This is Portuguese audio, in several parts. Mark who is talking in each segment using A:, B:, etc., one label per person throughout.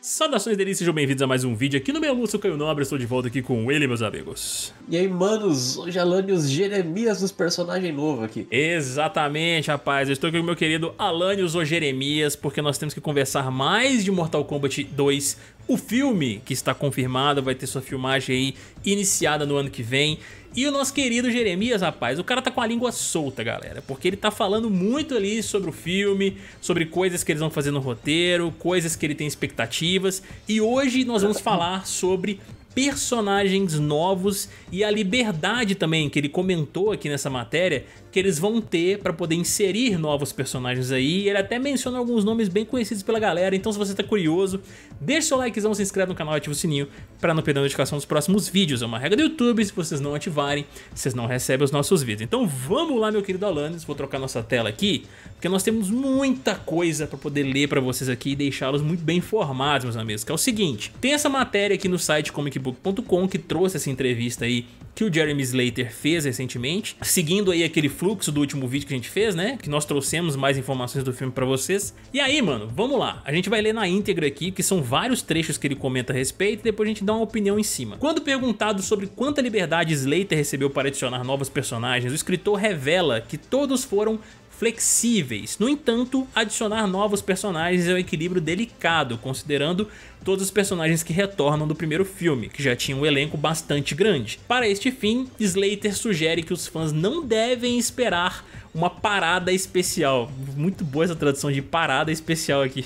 A: Saudações delícias, sejam bem-vindos a mais um vídeo aqui no meu Lúcio Caio Nobre, estou de volta aqui com ele, meus amigos.
B: E aí, manos, hoje Alanios Jeremias dos personagens novo aqui.
A: Exatamente, rapaz, eu estou aqui com o meu querido Alanios ou Jeremias, porque nós temos que conversar mais de Mortal Kombat 2, o filme que está confirmado, vai ter sua filmagem aí iniciada no ano que vem. E o nosso querido Jeremias, rapaz, o cara tá com a língua solta, galera, porque ele tá falando muito ali sobre o filme, sobre coisas que eles vão fazer no roteiro, coisas que ele tem expectativas, e hoje nós vamos falar sobre personagens novos e a liberdade também que ele comentou aqui nessa matéria que eles vão ter para poder inserir novos personagens aí. Ele até menciona alguns nomes bem conhecidos pela galera, então se você tá curioso, deixa seu likezão, se inscreve no canal e ativa o sininho para não perder a notificação dos próximos vídeos. É uma regra do YouTube, se vocês não ativarem, vocês não recebem os nossos vídeos. Então vamos lá, meu querido Alanis, vou trocar nossa tela aqui, porque nós temos muita coisa para poder ler para vocês aqui e deixá-los muito bem informados, meus amigos, que é o seguinte, tem essa matéria aqui no site que trouxe essa entrevista aí que o Jeremy Slater fez recentemente, seguindo aí aquele fluxo do último vídeo que a gente fez, né? Que nós trouxemos mais informações do filme pra vocês. E aí, mano, vamos lá. A gente vai ler na íntegra aqui, que são vários trechos que ele comenta a respeito, e depois a gente dá uma opinião em cima. Quando perguntado sobre quanta liberdade Slater recebeu para adicionar novos personagens, o escritor revela que todos foram flexíveis. No entanto, adicionar novos personagens é um equilíbrio delicado, considerando todos os personagens que retornam do primeiro filme, que já tinha um elenco bastante grande. Para este fim, Slater sugere que os fãs não devem esperar uma parada especial. Muito boa essa tradução de parada especial aqui.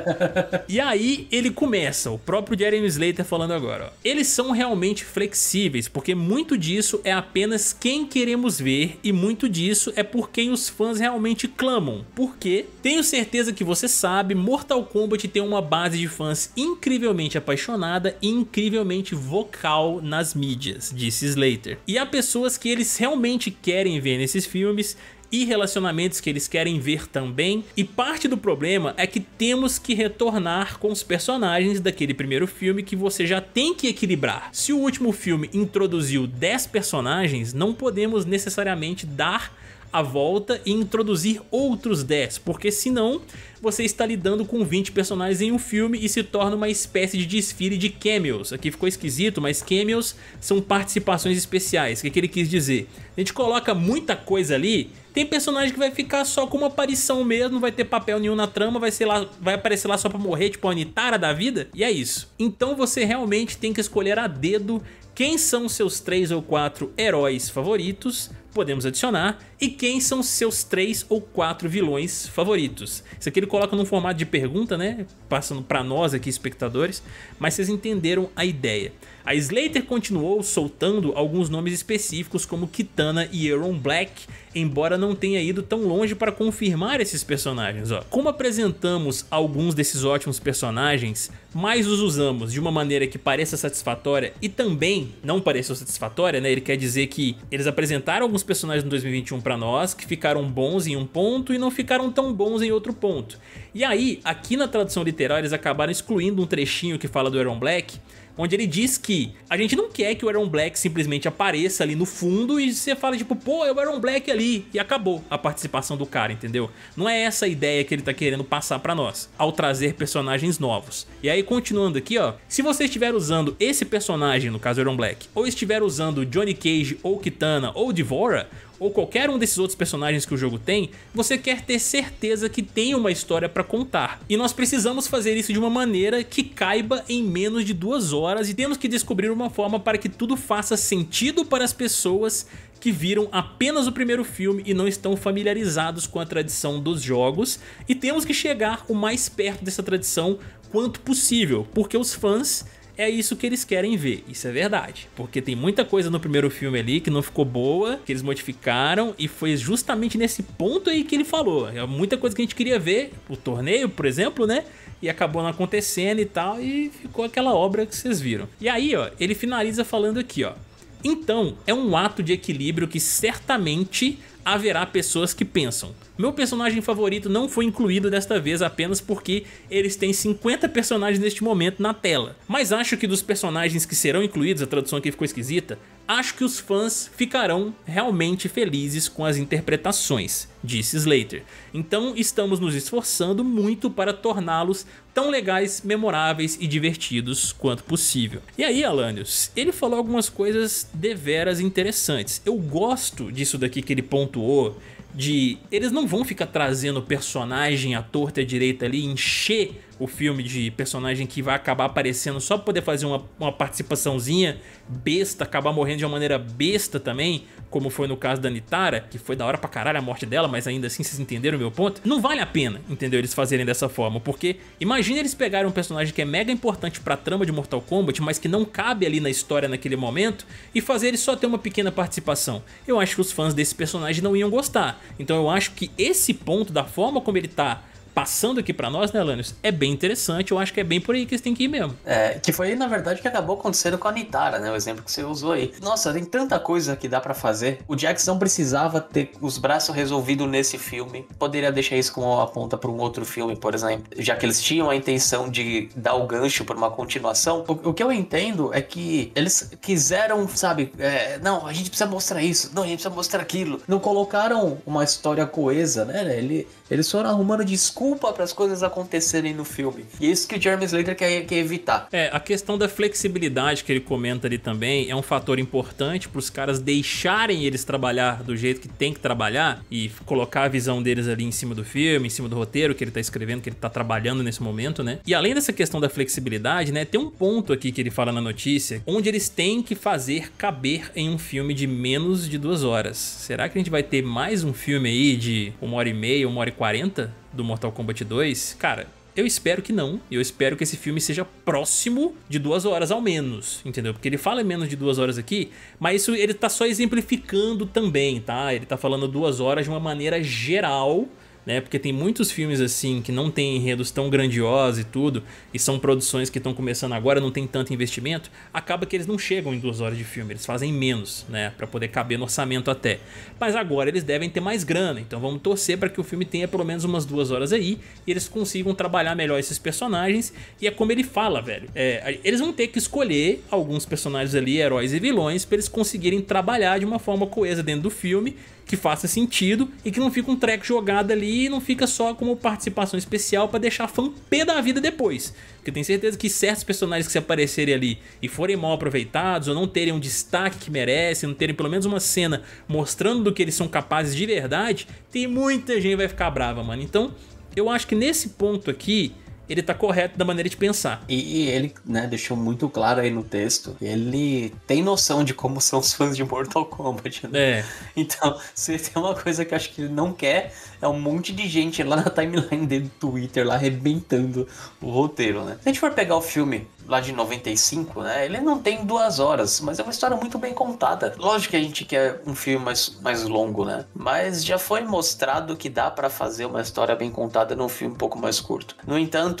A: e aí ele começa, o próprio Jeremy Slater falando agora. Ó. Eles são realmente flexíveis, porque muito disso é apenas quem queremos ver e muito disso é por quem os fãs realmente clamam. Porque, tenho certeza que você sabe, Mortal Kombat tem uma base de fãs incrivelmente apaixonada e incrivelmente vocal nas mídias, disse Slater. E há pessoas que eles realmente querem ver nesses filmes e relacionamentos que eles querem ver também. E parte do problema é que temos que retornar com os personagens daquele primeiro filme que você já tem que equilibrar. Se o último filme introduziu 10 personagens, não podemos necessariamente dar a volta e introduzir outros 10, porque senão você está lidando com 20 personagens em um filme e se torna uma espécie de desfile de cameos. Aqui ficou esquisito, mas cameos são participações especiais. O que, que ele quis dizer? A gente coloca muita coisa ali, tem personagem que vai ficar só com uma aparição mesmo, vai ter papel nenhum na trama, vai, ser lá, vai aparecer lá só pra morrer, tipo a Anitara da vida, e é isso. Então você realmente tem que escolher a dedo quem são seus três ou quatro heróis favoritos, podemos adicionar, e quem são seus três ou quatro vilões favoritos. Isso aqui ele coloca num formato de pergunta, né? Passando para nós aqui, espectadores, mas vocês entenderam a ideia. A Slater continuou soltando alguns nomes específicos como Kitana e Aaron Black, embora não tenha ido tão longe para confirmar esses personagens. Ó. Como apresentamos alguns desses ótimos personagens, mas os usamos de uma maneira que pareça satisfatória e também não pareceu satisfatória, né? Ele quer dizer que eles apresentaram alguns personagens no 2021 para nós que ficaram bons em um ponto e não ficaram tão bons em outro ponto. E aí, aqui na tradução literal, eles acabaram excluindo um trechinho que fala do Aaron Black, onde ele diz que a gente não quer que o Aaron Black simplesmente apareça ali no fundo e você fala tipo, pô, é o Aaron Black ali, e acabou a participação do cara, entendeu? Não é essa a ideia que ele tá querendo passar pra nós, ao trazer personagens novos. E aí, continuando aqui, ó, se você estiver usando esse personagem, no caso Aaron Black, ou estiver usando Johnny Cage, ou Kitana, ou Devora, ou qualquer um desses outros personagens que o jogo tem, você quer ter certeza que tem uma história para contar. E nós precisamos fazer isso de uma maneira que caiba em menos de duas horas e temos que descobrir uma forma para que tudo faça sentido para as pessoas que viram apenas o primeiro filme e não estão familiarizados com a tradição dos jogos e temos que chegar o mais perto dessa tradição quanto possível, porque os fãs é isso que eles querem ver, isso é verdade. Porque tem muita coisa no primeiro filme ali que não ficou boa, que eles modificaram e foi justamente nesse ponto aí que ele falou. É muita coisa que a gente queria ver, o torneio, por exemplo, né? E acabou não acontecendo e tal, e ficou aquela obra que vocês viram. E aí, ó, ele finaliza falando aqui, ó. Então, é um ato de equilíbrio que certamente haverá pessoas que pensam. Meu personagem favorito não foi incluído desta vez apenas porque eles têm 50 personagens neste momento na tela. Mas acho que dos personagens que serão incluídos, a tradução aqui ficou esquisita, acho que os fãs ficarão realmente felizes com as interpretações, disse Slater. Então estamos nos esforçando muito para torná-los tão legais, memoráveis e divertidos quanto possível. E aí, Alanios, ele falou algumas coisas deveras interessantes. Eu gosto disso daqui que ele pontuou, de eles não vão ficar trazendo personagem à torta e à direita ali, encher o filme de personagem que vai acabar aparecendo só pra poder fazer uma, uma participaçãozinha besta, acabar morrendo de uma maneira besta também, como foi no caso da Nitara, que foi da hora pra caralho a morte dela, mas ainda assim vocês entenderam o meu ponto? Não vale a pena, entendeu? Eles fazerem dessa forma, porque imagina eles pegarem um personagem que é mega importante pra trama de Mortal Kombat, mas que não cabe ali na história naquele momento, e fazer ele só ter uma pequena participação. Eu acho que os fãs desse personagem não iam gostar. Então eu acho que esse ponto, da forma como ele tá passando aqui pra nós, né, Lanius? É bem interessante, eu acho que é bem por aí que eles têm que ir mesmo.
B: É, que foi, na verdade, que acabou acontecendo com a Nitara, né? O exemplo que você usou aí. Nossa, tem tanta coisa que dá para fazer. O Jax não precisava ter os braços resolvidos nesse filme. Poderia deixar isso como uma ponta para um outro filme, por exemplo. Já que eles tinham a intenção de dar o gancho para uma continuação. O, o, que eu entendo é que eles quiseram, sabe? É, não, a gente precisa mostrar isso. Não, a gente precisa mostrar aquilo. Não colocaram uma história coesa, né? Ele, eles foram arrumando desculpa desculpa para as coisas acontecerem no filme. E é isso que o Jeremy Slater quer, quer evitar.
A: É, a questão da flexibilidade que ele comenta ali também é um fator importante para os caras deixarem eles trabalhar do jeito que tem que trabalhar e colocar a visão deles ali em cima do filme, em cima do roteiro que ele tá escrevendo, que ele tá trabalhando nesse momento, né? E além dessa questão da flexibilidade, né, tem um ponto aqui que ele fala na notícia, onde eles têm que fazer caber em um filme de menos de duas horas. Será que a gente vai ter mais um filme aí de uma hora e meia, uma hora e quarenta? Do Mortal Kombat 2, cara, eu espero que não. Eu espero que esse filme seja próximo de duas horas ao menos, entendeu? Porque ele fala menos de duas horas aqui, mas isso ele tá só exemplificando também, tá? Ele tá falando duas horas de uma maneira geral né? Porque tem muitos filmes assim que não tem enredos tão grandiosos e tudo, e são produções que estão começando agora, não tem tanto investimento, acaba que eles não chegam em duas horas de filme, eles fazem menos, né? Para poder caber no orçamento até. Mas agora eles devem ter mais grana, então vamos torcer para que o filme tenha pelo menos umas duas horas aí e eles consigam trabalhar melhor esses personagens. E é como ele fala, velho, é, eles vão ter que escolher alguns personagens ali, heróis e vilões, para eles conseguirem trabalhar de uma forma coesa dentro do filme que faça sentido e que não fica um treco jogado ali e não fica só como participação especial para deixar fã pé da vida depois. Porque tenho certeza que certos personagens que se aparecerem ali e forem mal aproveitados ou não terem um destaque que merecem, não terem pelo menos uma cena mostrando do que eles são capazes de verdade, tem muita gente que vai ficar brava, mano. Então, eu acho que nesse ponto aqui, ele tá correto da maneira de pensar.
B: E, e ele, né, deixou muito claro aí no texto, ele tem noção de como são os fãs de Mortal Kombat, né?
A: É.
B: Então, se tem uma coisa que eu acho que ele não quer, é um monte de gente lá na timeline dele do Twitter, lá arrebentando o roteiro, né? Se a gente for pegar o filme lá de 95, né? Ele não tem duas horas, mas é uma história muito bem contada. Lógico que a gente quer um filme mais, mais longo, né? Mas já foi mostrado que dá para fazer uma história bem contada num filme um pouco mais curto. No entanto,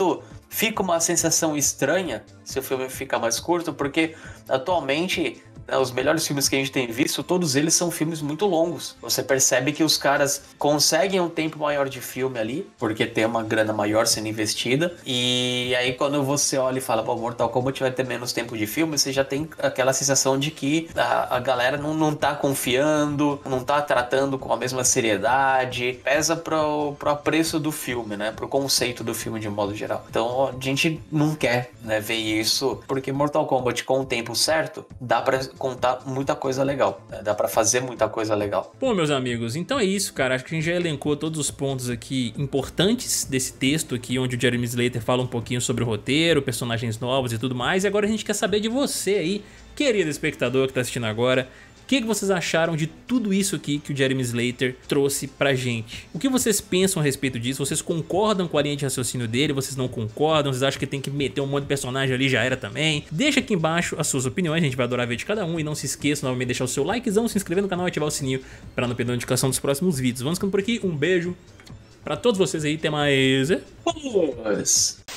B: fica uma sensação estranha se o filme ficar mais curto, porque atualmente os melhores filmes que a gente tem visto, todos eles são filmes muito longos. Você percebe que os caras conseguem um tempo maior de filme ali, porque tem uma grana maior sendo investida. E aí quando você olha e fala, pô, Mortal Kombat vai ter menos tempo de filme, você já tem aquela sensação de que a, a galera não, não tá confiando, não tá tratando com a mesma seriedade. Pesa pro, pro preço do filme, né? Pro conceito do filme de modo geral. Então a gente não quer né, ver isso, porque Mortal Kombat com o tempo certo, dá pra contar muita coisa legal. Né? Dá para fazer muita coisa legal.
A: Bom, meus amigos, então é isso, cara. Acho que a gente já elencou todos os pontos aqui importantes desse texto aqui, onde o Jeremy Slater fala um pouquinho sobre o roteiro, personagens novos e tudo mais. E agora a gente quer saber de você aí, querido espectador que tá assistindo agora que, que vocês acharam de tudo isso aqui que o Jeremy Slater trouxe pra gente? O que vocês pensam a respeito disso? Vocês concordam com a linha de raciocínio dele? Vocês não concordam? Vocês acham que tem que meter um monte de personagem ali? Já era também? Deixa aqui embaixo as suas opiniões, a gente vai adorar ver de cada um. E não se esqueça novamente de deixar o seu likezão, se inscrever no canal e ativar o sininho pra não perder a notificação dos próximos vídeos. Vamos ficando por aqui, um beijo pra todos vocês aí, até mais.
B: Vamos.